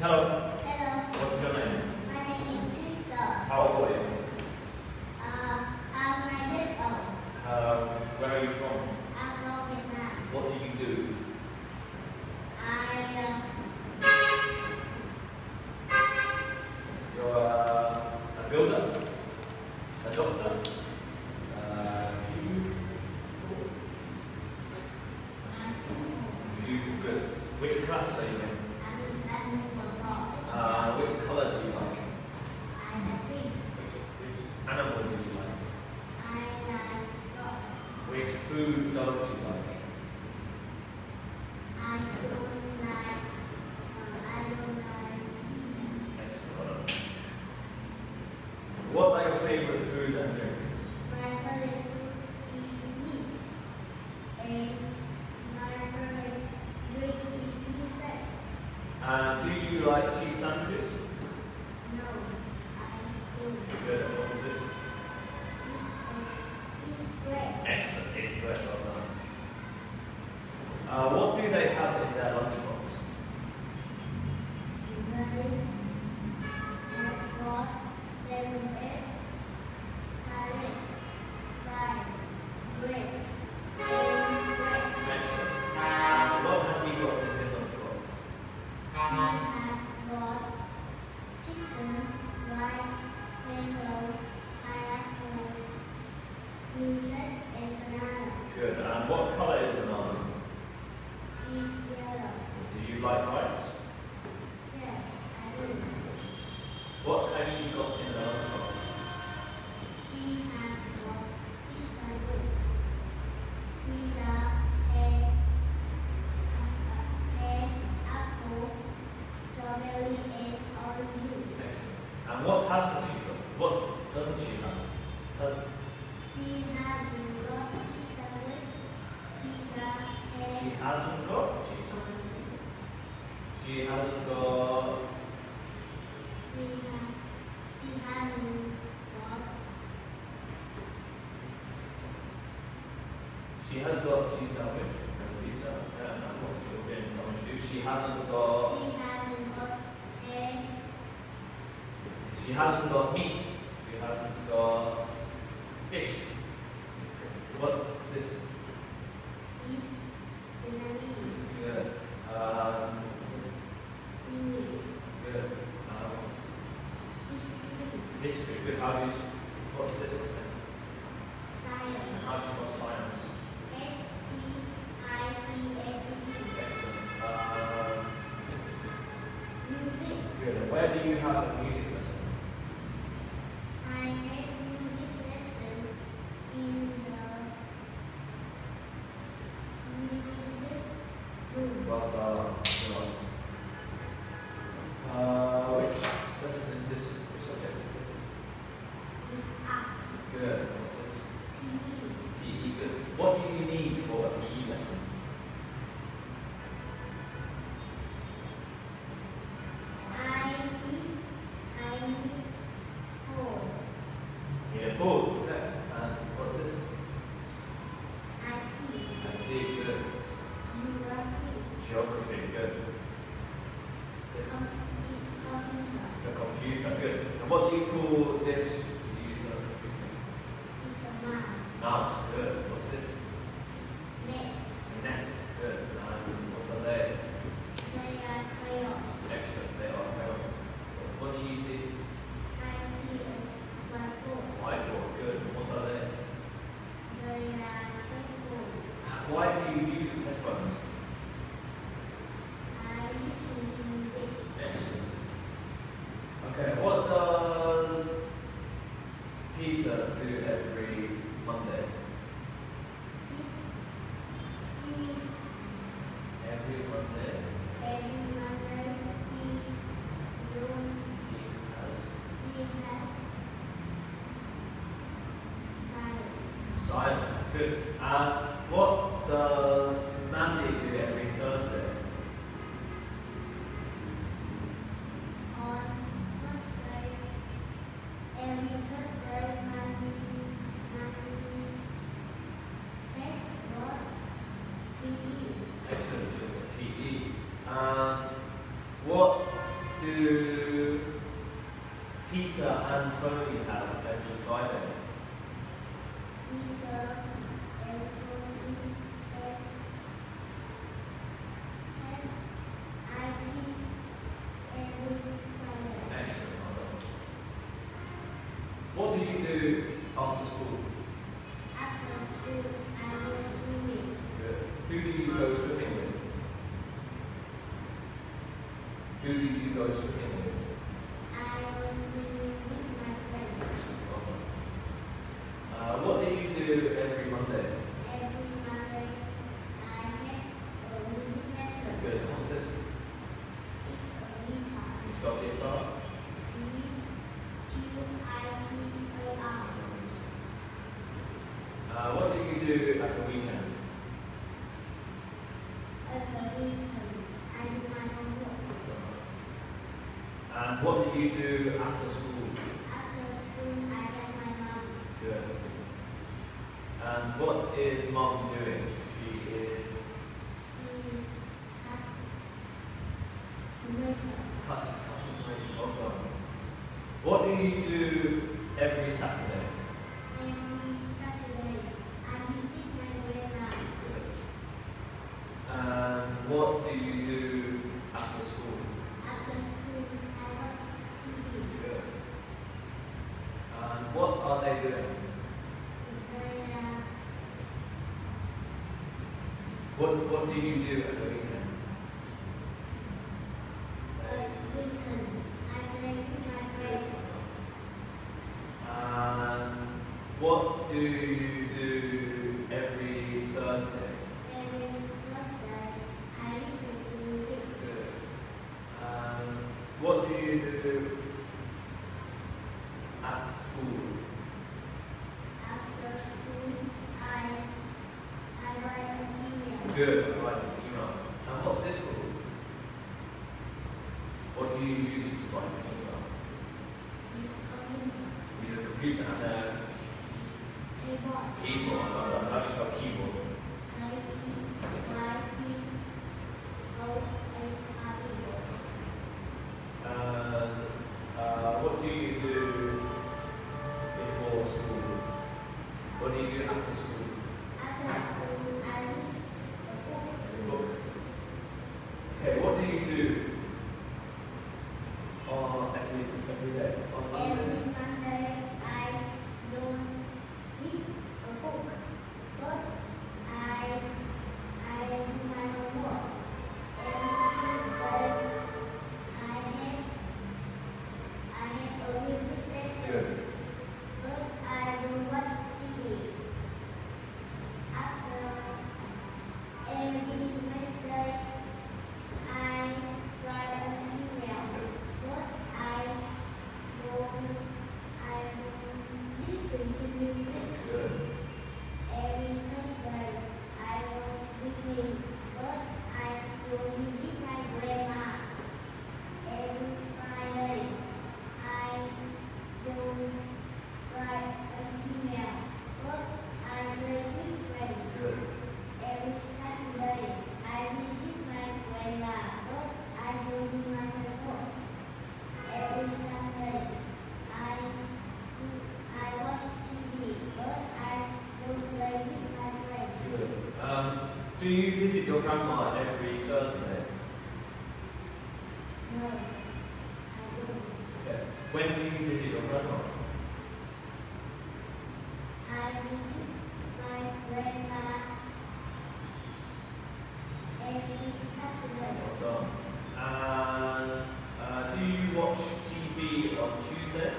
Hello. Hello. What's your name? My name is Crystal. How old are you? Uh, I'm nine years old. Uh, where are you from? I'm from Vietnam. What do you do? I. Um, uh... You're a, a builder, a doctor, uh, you. You good. Which class are you? favorite food and drink? hasn't got. She hasn't got. She, hasn't got. She has got. She's selfish. Lisa, yeah, I'm not sure. Didn't know she. Hasn't got. She hasn't got. She hasn't got meat. She hasn't got fish. how that todo. do every Peter and Tony have every Friday? Peter and Tony have have IT every Friday. Excellent, well done. What do you do after school? After school, I go swimming. Good. Who do you go swimming with? Who do you go swimming with? I go swimming with my friends. Excellent, well done. Uh, what do you do every Monday? Every Monday, I have a music lesson. Good. What's this? It's a guitar. You got guitar? D Q I T A R. Uh, what do you do at the weekend? As a weekend, I do my homework. And what do you do after school? After school, I get my mom. Good. And what is mom doing? She is She's cut tomato. cutting cutting tomatoes. Well done. What do you do every Saturday? Every Saturday, I visit my grandma. Good. What do you do after school? After school, I watch TV. Good. And what are they doing? They, uh, What What do you do at the weekend? weekend, I play my friends. And what do you do every Thursday? Every Thursday, I listen to music. Good. And what do you do at school? After school, I I write an email. Good. I write an email. And what's this called? What do you use to write an email? It's computer. You use a computer and a Keyboard. keyboard. I I just got keyboard. K Y P O A R. And uh, what do you do before school? What do you do after school? Your grandma every Thursday? No, I don't. Okay. When do you visit your grandma? I visit my grandma every Saturday. Well done. And uh, do you watch TV on Tuesday?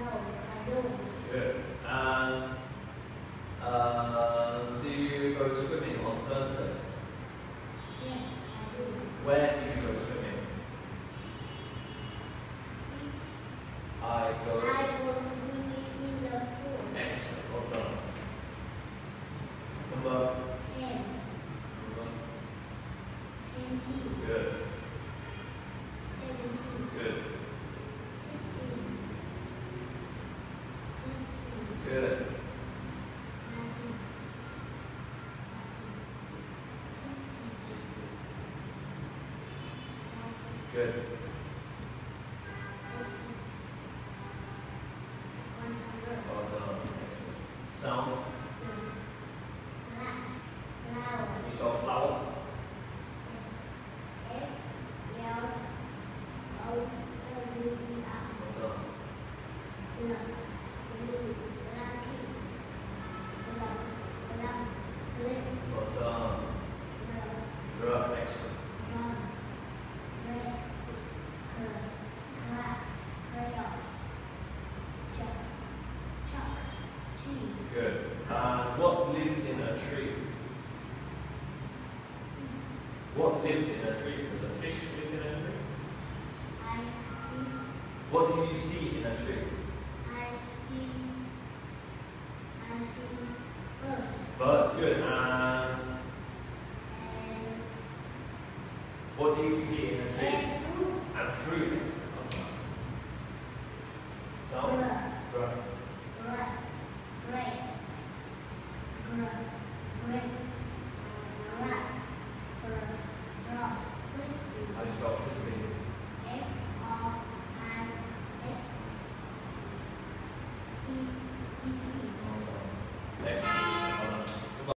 No, I don't. Good. And uh, do you go swimming on Thursday? Yes, I do. Where do you go swimming? I go. I go swimming in the pool. Excellent. Well done. Number. Ten, number twenty, good. seventeen, Good. sixteen, eighteen, Good. nineteen, nineteen, Good. What lives in a tree? Does a fish live in a tree? I, What do you see in a tree? I see, I see birds Birds. Good. And and what do you see in a tree? and fruits. And fruit. Excellent. Well done. Sound? Bird, Dra.